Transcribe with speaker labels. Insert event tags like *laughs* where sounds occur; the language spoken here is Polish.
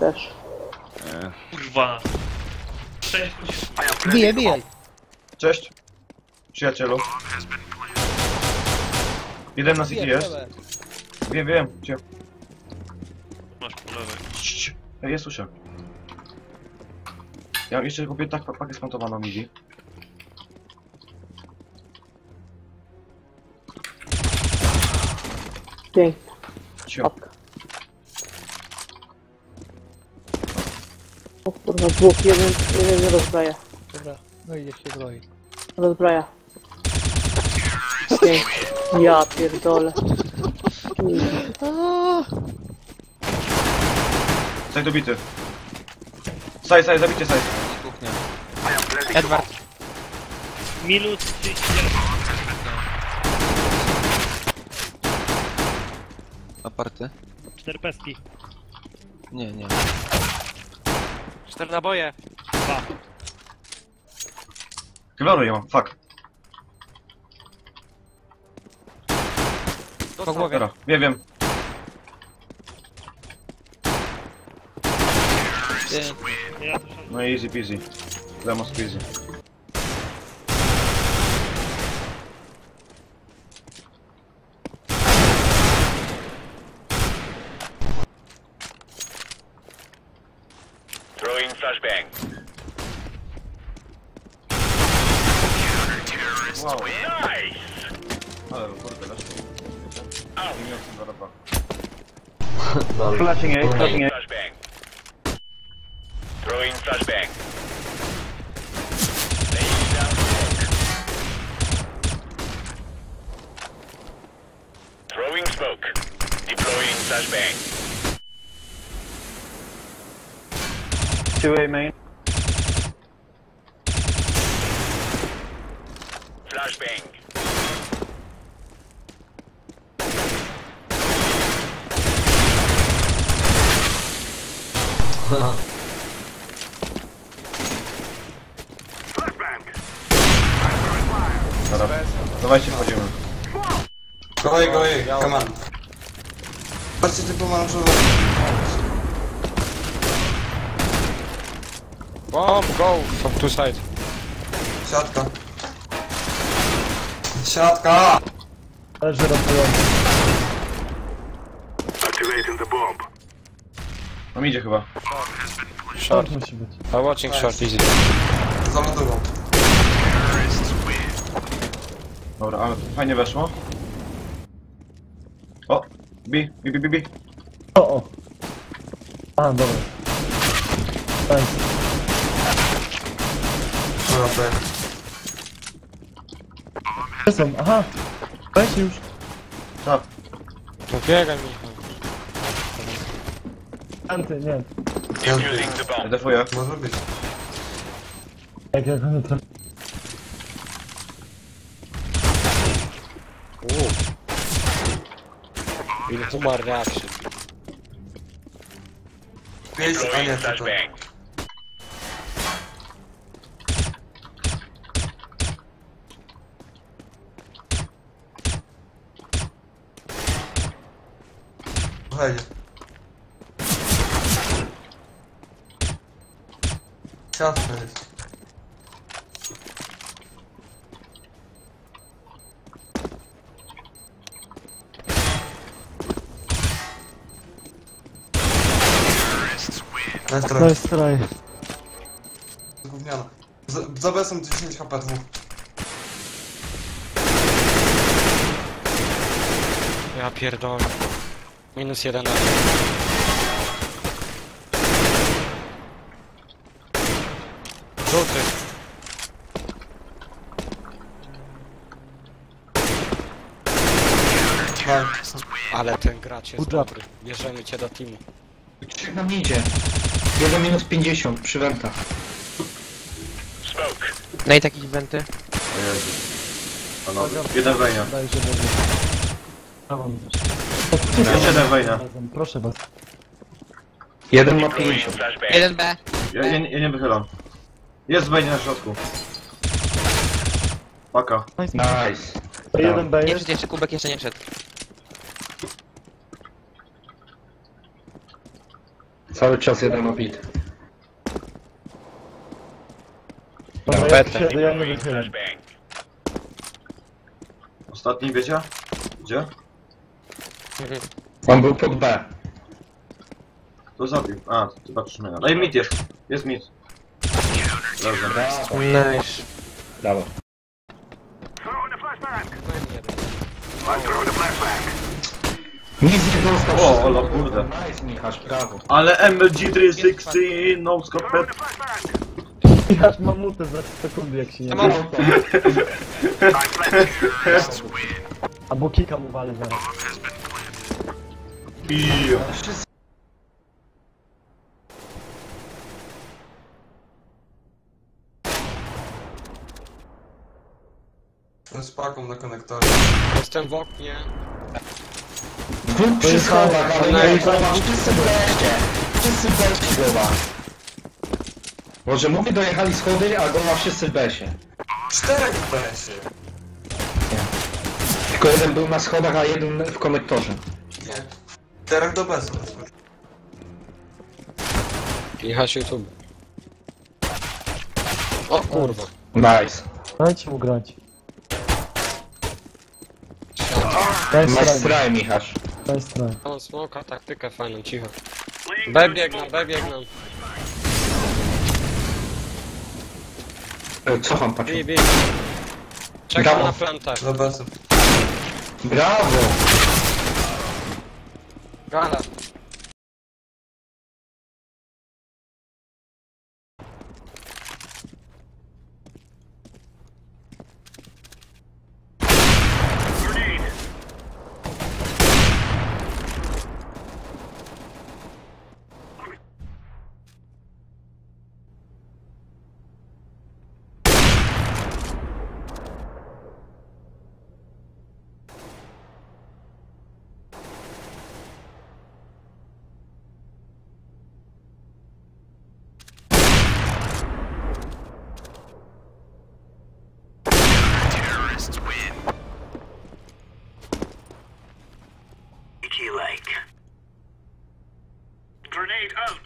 Speaker 1: Też.
Speaker 2: Kurwa. Ludzi.
Speaker 3: Bije, bije.
Speaker 4: Cześć. Przyjacielu. Jeden na city
Speaker 3: Bije,
Speaker 4: jest.
Speaker 3: bije.
Speaker 4: Wiem, wiem. Gdzie?
Speaker 2: Masz po lewej.
Speaker 4: Cii. Ja słyszę. Ja mam jeszcze kupię tak pakę smontowaną midi. Cio.
Speaker 1: Patka. O kurwa, dwóch, jeden, jeden nie rozbraja.
Speaker 3: Dobra, no idzie się broi.
Speaker 1: Rozbraja. Pięknie. Ja pierdolę.
Speaker 4: Saj dobity. Saj, saj, zabijcie saj.
Speaker 5: Kuchnia. Edward.
Speaker 2: Minus 39.
Speaker 5: Aparty?
Speaker 2: Cztery pestki.
Speaker 5: Nie, nie.
Speaker 6: Cztery naboje.
Speaker 2: Dwa.
Speaker 4: Kevlaru nie mam, fuck.
Speaker 5: Po głowie.
Speaker 4: Dobra, wiem, wiem.
Speaker 5: Ty.
Speaker 2: Ja.
Speaker 4: No easy peasy. Lemon squeezy. *laughs*
Speaker 7: Throwing flashbang.
Speaker 4: Wow.
Speaker 7: Nice!
Speaker 4: Ale kurde, lecz.
Speaker 7: Out.
Speaker 4: Minus 2 Flashing A, flashing A.
Speaker 7: Flashbang. Throwing flashbang. Laying down smoke. Throwing smoke. Deploying flashbang.
Speaker 4: 2A main.
Speaker 7: Flashbang.
Speaker 4: Dobra. Dawajcie, wchodzimy.
Speaker 8: Go away, go away, come on. Patrzcie ty pomarańczowy.
Speaker 6: Bomb, go from two sides.
Speaker 8: Siatka. Siatka!
Speaker 3: Leży rozbijony.
Speaker 4: No idzie chyba.
Speaker 6: Short.
Speaker 3: musi być.
Speaker 6: I'm watching short easy.
Speaker 8: Za lodową.
Speaker 4: Dobra, ale fajnie weszło. O! Bi, bi, bi, bi, bi.
Speaker 3: O, o. A, dobra. Thanks.
Speaker 8: B.
Speaker 3: Gdzie są? Aha. Weź już.
Speaker 4: Tak.
Speaker 6: No biegaj mi.
Speaker 3: Anty, nie.
Speaker 7: Defusing the bomb.
Speaker 4: Defuję.
Speaker 8: Może być.
Speaker 3: Jak ja go nie trafię.
Speaker 6: Ile tu ma reaction.
Speaker 8: Pięć, a
Speaker 7: Deploying
Speaker 8: nie, to to.
Speaker 7: flashbang.
Speaker 8: Wejdzie. Siatka jest. Jest
Speaker 3: straj.
Speaker 8: gówniano. Z- są 10 HP dwóch.
Speaker 6: Ja pierdolę. Minus jeden. Żółty.
Speaker 8: Tak.
Speaker 6: Ale ten gracz jest
Speaker 3: Good job.
Speaker 6: dobry. Bierzemy cię do teamu.
Speaker 9: Trzech nam idzie. Jeden minus 50 przy wentach.
Speaker 7: Smoke.
Speaker 5: No i takie wenty.
Speaker 4: O Jezu. Panowie. Jeden.
Speaker 3: Daj, że Brawo mi też.
Speaker 4: Jeszcze jeden wejna.
Speaker 3: Proszę was.
Speaker 9: Jeden ma
Speaker 7: Deploying
Speaker 9: 50.
Speaker 7: flashbang.
Speaker 5: 1B.
Speaker 4: Ja, ja, ja nie wychylam. Jest wejna na środku. Paka.
Speaker 9: Nice.
Speaker 3: To jeden B
Speaker 5: Nie
Speaker 3: jest.
Speaker 5: wszedł jeszcze, kubek jeszcze nie wszedł.
Speaker 9: Cały czas jeden obity.
Speaker 3: Dobra, ja
Speaker 6: betę.
Speaker 3: siedzę, ja nie
Speaker 7: Deploying
Speaker 3: wychylam.
Speaker 7: flashbang.
Speaker 4: Ostatni wiecie? Gdzie?
Speaker 9: On był pod B.
Speaker 4: To zabił. A, to chyba przynajmniej. No i mit jest. Jest mit. Dobrze.
Speaker 5: Nice.
Speaker 9: Brawo. Nic nie dostał.
Speaker 4: O, ola, kurde.
Speaker 9: Nice, Michasz, brawo.
Speaker 4: Ale MLG 316, no scope.
Speaker 3: Aż mamutę za sekundy jak się nie
Speaker 6: mam-
Speaker 3: da. *laughs* Albo kika mu wali zaraz.
Speaker 4: Ijo.
Speaker 8: Z paką na konektorze.
Speaker 6: Jestem w oknie.
Speaker 9: Dwóch przy schodach, ale nie, zobacz, wszyscy. Wszyscy goła. Może mówię, dojechali schody, a goła wszyscy w besie.
Speaker 8: Czterech w BS-ie.
Speaker 9: Tylko jeden był na schodach, a jeden w konektorze.
Speaker 8: Nie. Czterech do besu.
Speaker 6: Jechać YouTube. O kurwa.
Speaker 9: Nice.
Speaker 3: Dajcie mu grać. Daj
Speaker 9: Masz
Speaker 3: strajk,
Speaker 9: straj, Michasz.
Speaker 3: daj strajk.
Speaker 6: Mam smoka, taktykę fajną, cicho. B biegną, B biegną.
Speaker 9: E, Cofam, patrz.
Speaker 6: Bij, bij. Czekam
Speaker 9: Brawo.
Speaker 6: na plantę.
Speaker 8: Do besu.
Speaker 9: Brawo! 干了。
Speaker 6: Gala.
Speaker 7: Grenade out.